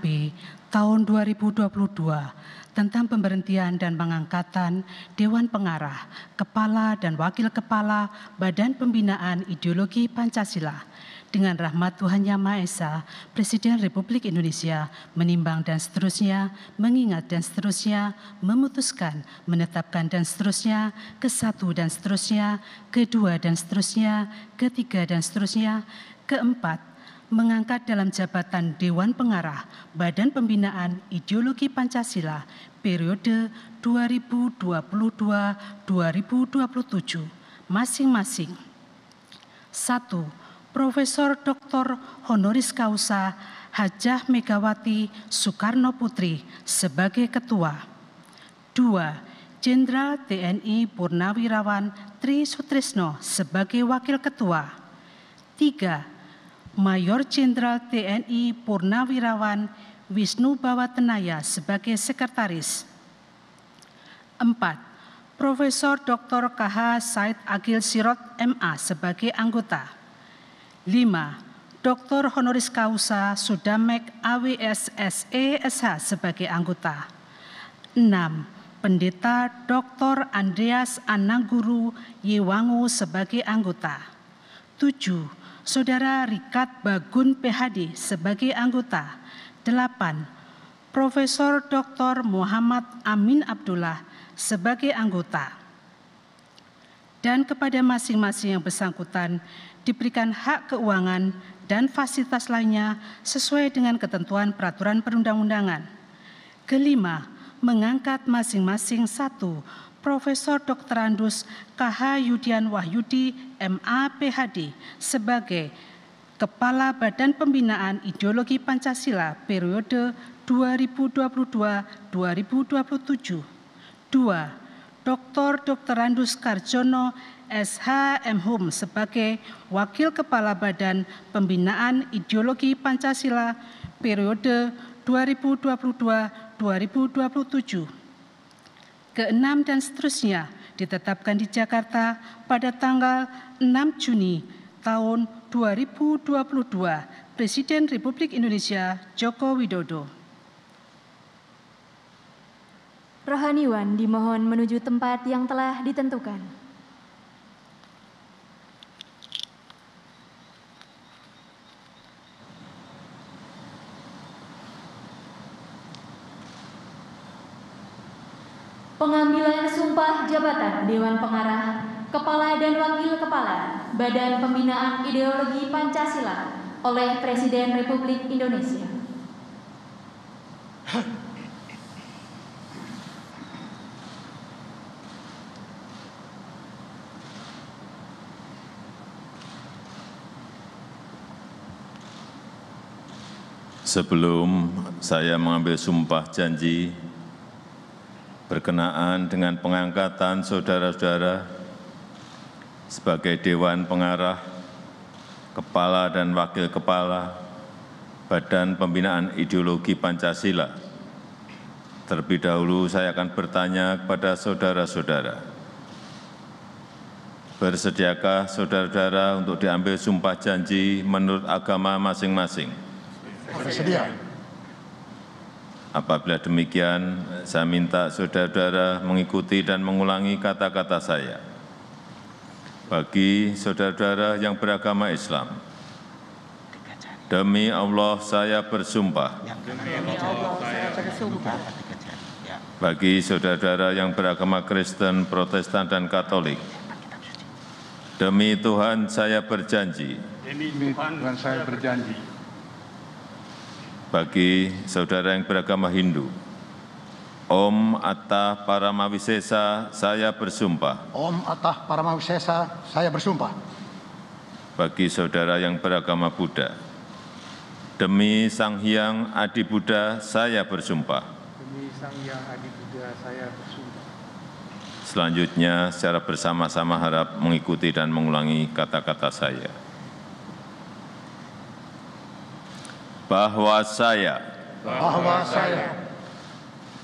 B tahun 2022 tentang pemberhentian dan pengangkatan Dewan Pengarah, Kepala dan Wakil Kepala Badan Pembinaan Ideologi Pancasila. Dengan rahmat Tuhan Yang Maha Esa, Presiden Republik Indonesia menimbang dan seterusnya, mengingat dan seterusnya, memutuskan, menetapkan dan seterusnya, ke satu dan seterusnya, kedua dan seterusnya, ketiga dan seterusnya, keempat, mengangkat dalam jabatan Dewan Pengarah Badan Pembinaan Ideologi Pancasila periode 2022-2027 masing-masing. 1. Profesor Dr. Honoris Causa Hajah Megawati Soekarno Putri sebagai Ketua. 2. Jenderal TNI Purnawirawan Tri Sutrisno sebagai Wakil Ketua. 3. Mayor Jenderal TNI Purnawirawan Wisnu Bawatenaya sebagai Sekretaris. 4. Profesor Dr. KH Said Agil Sirot MA sebagai anggota. 5. Dr. Honoris Causa Sudamek AWSSE SH sebagai anggota. 6. Pendeta Dr. Andreas Anangguru Yewangu sebagai anggota. 7. Saudara Rikat Bagun PhD sebagai anggota. 8. Profesor Dr. Muhammad Amin Abdullah sebagai anggota. Dan kepada masing-masing yang bersangkutan diberikan hak keuangan dan fasilitas lainnya sesuai dengan ketentuan peraturan perundang-undangan. Kelima, mengangkat masing-masing satu Profesor Dr. Andus KH Yudian Wahyudi MA PhD sebagai Kepala Badan Pembinaan Ideologi Pancasila periode 2022-2027. Dua, Dr. Dr. Andus Karjono SHM Hum sebagai Wakil Kepala Badan Pembinaan Ideologi Pancasila periode 2022-2027. Keenam dan seterusnya ditetapkan di Jakarta pada tanggal 6 Juni tahun 2022 Presiden Republik Indonesia Joko Widodo. Rohaniwan dimohon menuju tempat yang telah ditentukan. Sumpah jabatan Dewan Pengarah, Kepala dan Wakil Kepala Badan Pembinaan Ideologi Pancasila oleh Presiden Republik Indonesia. Sebelum saya mengambil sumpah janji berkenaan dengan pengangkatan saudara-saudara sebagai Dewan Pengarah, Kepala dan Wakil Kepala Badan Pembinaan Ideologi Pancasila. Terlebih dahulu saya akan bertanya kepada saudara-saudara. Bersediakah saudara-saudara untuk diambil sumpah janji menurut agama masing-masing? Bersedia. Apabila demikian, saya minta saudara-saudara mengikuti dan mengulangi kata-kata saya. Bagi saudara-saudara yang beragama Islam, demi Allah saya bersumpah. Bagi saudara-saudara yang beragama Kristen, Protestan, dan Katolik, demi Tuhan saya berjanji. Demi Tuhan saya berjanji bagi saudara yang beragama Hindu. Om Atta Paramawisesa, saya bersumpah. Om Atta Paramawisesa, saya bersumpah. Bagi saudara yang beragama Buddha. Demi Sang Hyang Adi Buddha, saya bersumpah. Demi Sang Hyang Adi Buddha, saya bersumpah. Selanjutnya, secara bersama-sama harap mengikuti dan mengulangi kata-kata saya. Bahwa saya bahwa saya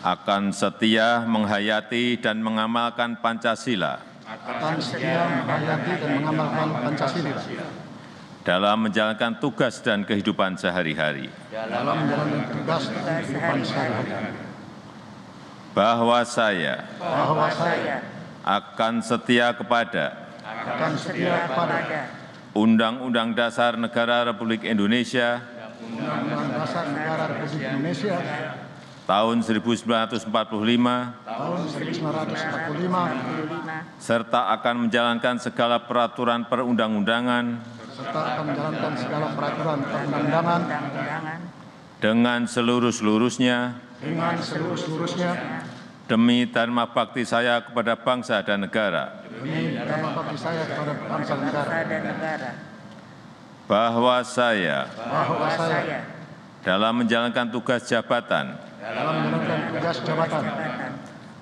akan setia menghayati dan mengamalkan Pancasila. Akan setia menghayati dan mengamalkan Pancasila. Dalam menjalankan tugas dan kehidupan sehari-hari, dalam menjalankan tugas dan kehidupan sehari-hari, bahwa saya bahwa saya akan setia kepada akan setia kepada Undang-Undang Dasar Negara Republik Indonesia Dasar Negara Republik Indonesia. Tahun 1945 tahun 1945 serta akan menjalankan segala peraturan perundang-undangan. Serta akan menjalankan segala peraturan perundang-undangan. Dengan seluruh-seluruhnya. Dengan seluruh-seluruhnya. Demi dharma bakti saya kepada bangsa dan negara, demi dharma bakti saya kepada bangsa dan negara. Bahwa saya bahwa saya dalam menjalankan tugas jabatan. Dalam menjalankan tugas jabatan.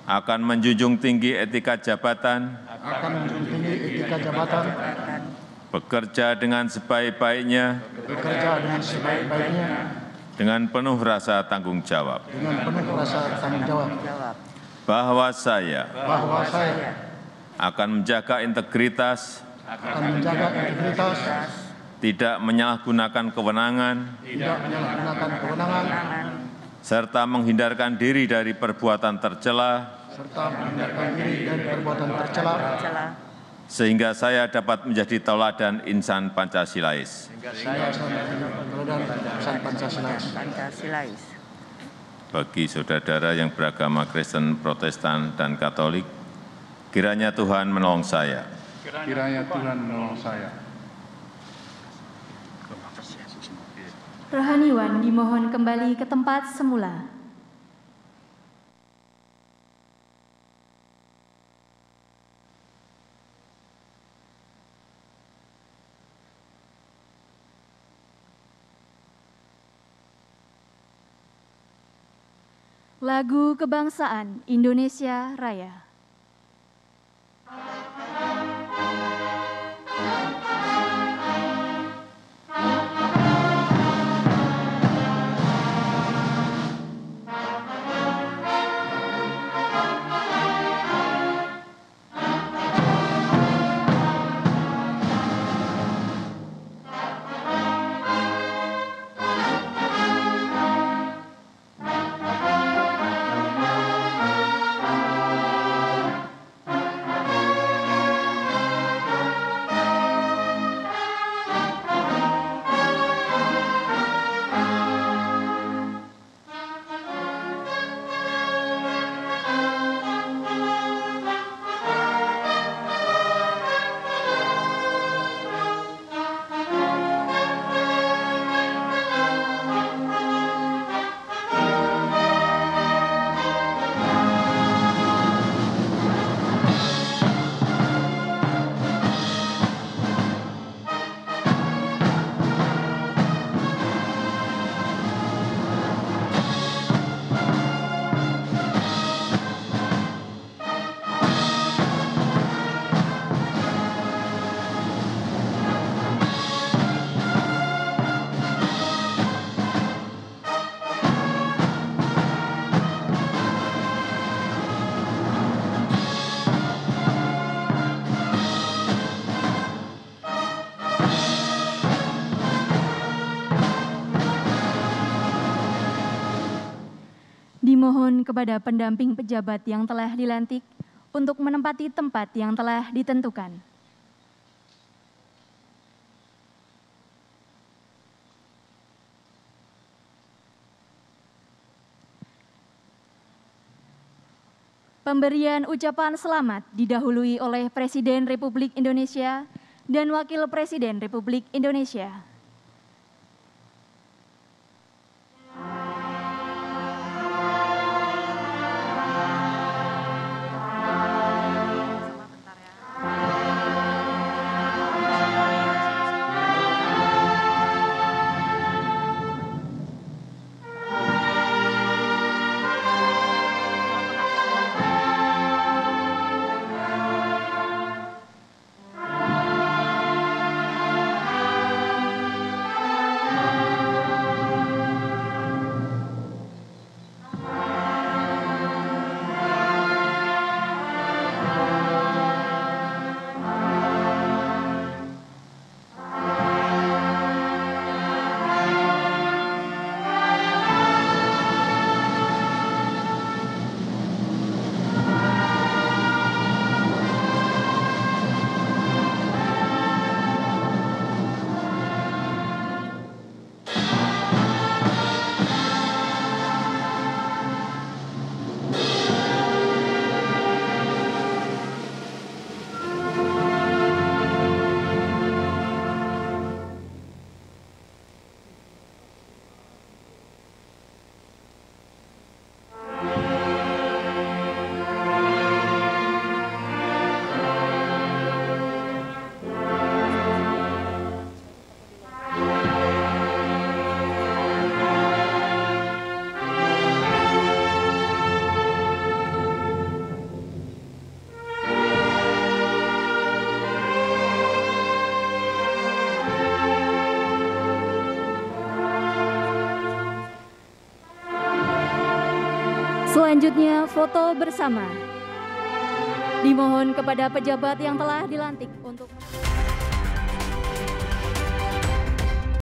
Akan menjunjung tinggi etika jabatan, akan menjunjung tinggi etika jabatan. Bekerja dengan sebaik-baiknya. Bekerja dengan sebaik-baiknya. Dengan penuh rasa tanggung jawab, dengan penuh rasa tanggung jawab. Bahwa saya bahwa saya akan menjaga integritas, akan menjaga integritas tidak menyalahgunakan kewenangan, tidak menyalahgunakan kewenangan serta menghindarkan diri dari perbuatan tercela serta menghindarkan diri dari perbuatan tercela sehingga saya dapat menjadi teladan insan Pancasilais. sehingga saya menjadi pesan Pancasila Pancasilais. Bagi saudara-saudara yang beragama Kristen, Protestan, dan Katolik, kiranya Tuhan menolong saya kiranya Tuhan menolong saya Rohaniwan dimohon kembali ke tempat semula. Lagu Kebangsaan Indonesia Raya. Dimohon kepada pendamping pejabat yang telah dilantik untuk menempati tempat yang telah ditentukan. Pemberian ucapan selamat didahului oleh Presiden Republik Indonesia dan Wakil Presiden Republik Indonesia. Selanjutnya foto bersama. Dimohon kepada pejabat yang telah dilantik untuk